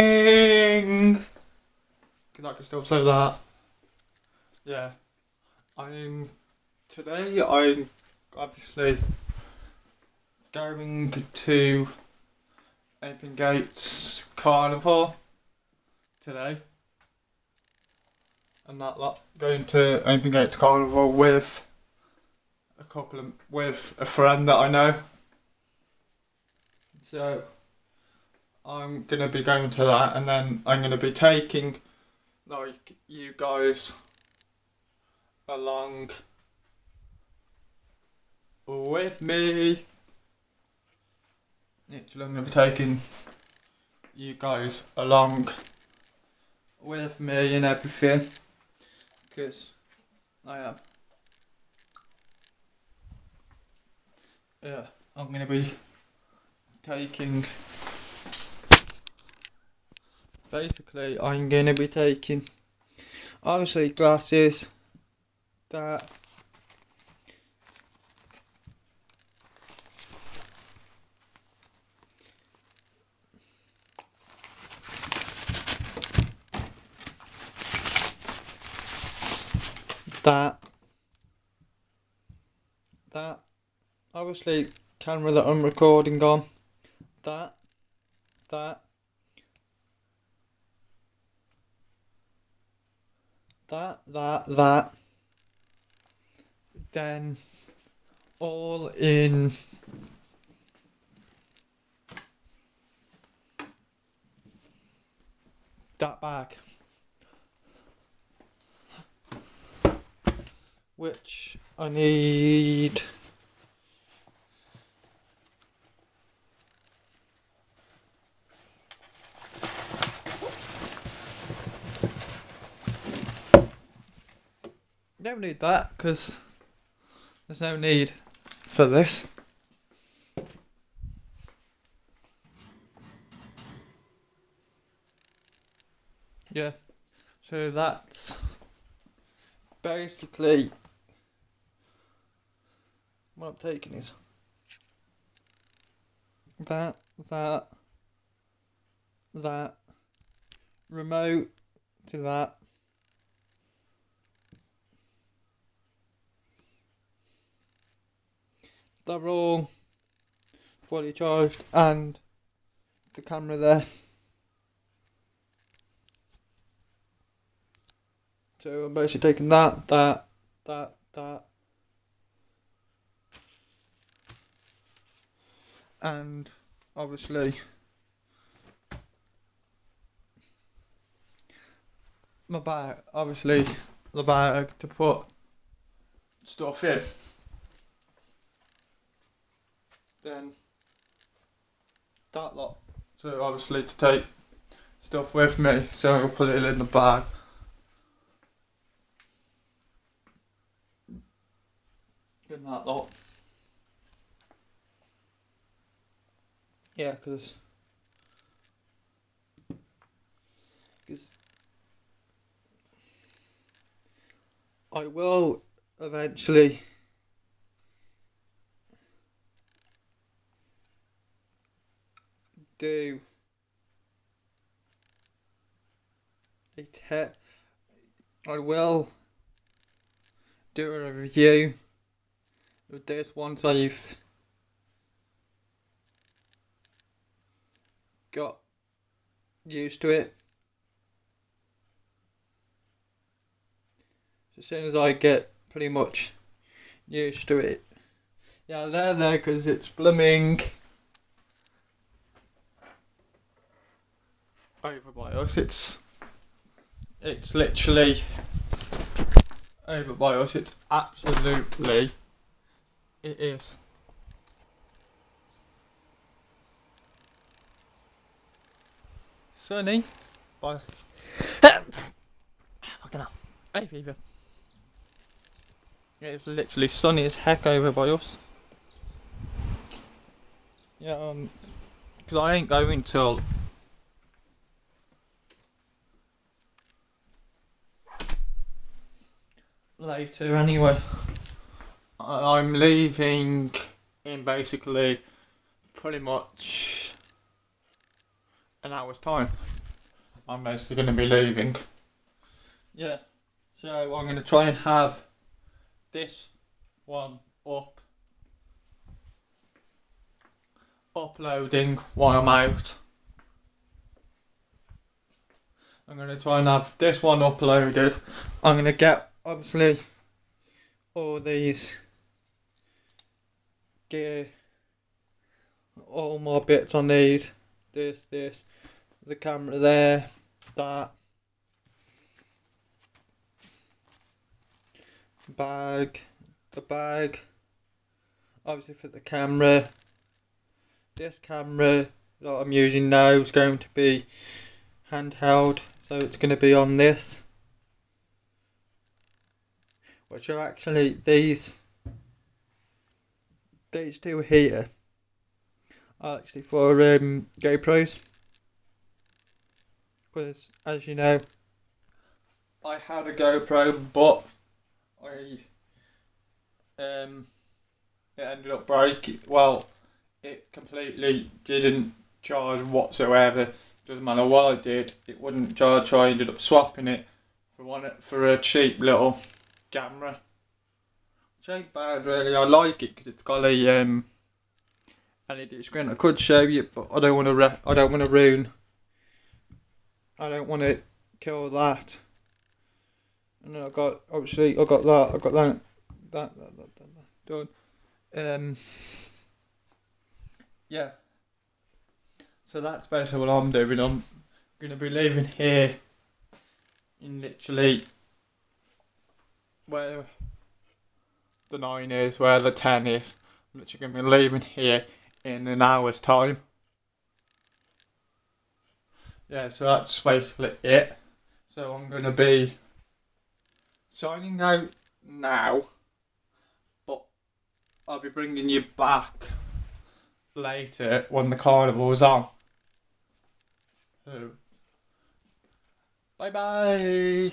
Cause I can still say that. Yeah. I'm today. I'm obviously going to Oakengates Carnival today. And that lot going to Oakengates Carnival with a couple of with a friend that I know. So I'm gonna be going to that and then I'm gonna be taking like you guys along with me. Literally, I'm gonna be taking you guys along with me and everything because I am. Yeah, I'm gonna be taking. Basically, I'm gonna be taking obviously glasses that that that obviously camera that I'm recording on that that that that that. Then all in. That bag. Which I need don't need that because there's no need for this. Yeah, so that's basically what I'm taking is that, that, that, remote to that. They're all fully charged and the camera there. So I'm basically taking that, that, that, that. And obviously my bag, obviously the bag to put stuff in. Then that lot. So obviously to take stuff with me, so I'll put it in the bag. In that lot. Yeah, because because I will eventually do a I will do a review of this once I've got used to it. As soon as I get pretty much used to it. Yeah, they're there because it's blooming over by us. It's it's literally over by us. It's absolutely it is. Sunny. Bye. Fucking hell. Hey, fever. Yeah, it's literally sunny as heck over by us. Yeah, um, because I ain't going till later anyway. I'm leaving in basically pretty much an hour's time. I'm basically going to be leaving. Yeah, so I'm going to try and have this one up, uploading while I'm out. I'm going to try and have this one uploaded. I'm going to get, obviously, all these gear, all my bits I need. This, this, the camera there, that. Bag, the bag, obviously for the camera. This camera that I'm using now is going to be handheld, so it's going to be on this. Which are actually these these two here are actually for um, GoPros. Because as you know, I had a GoPro, but I um it ended up breaking. Well, it completely didn't charge whatsoever. Doesn't matter what I did, it wouldn't charge. So I ended up swapping it for one for a cheap little camera. Which ain't bad really. I like it because it's got a um LED screen. I could show you, but I don't want to. I don't want to ruin. I don't want to kill that. And then I got obviously I got that. I got that. That that that, that, that done. Um. Yeah. So that's basically what I'm doing. I'm gonna be leaving here in literally where the nine is, where the ten is. I'm literally gonna be leaving here in an hour's time. Yeah, so that's basically it. So I'm gonna be signing out now, but I'll be bringing you back later when the carnival's on. So, bye bye.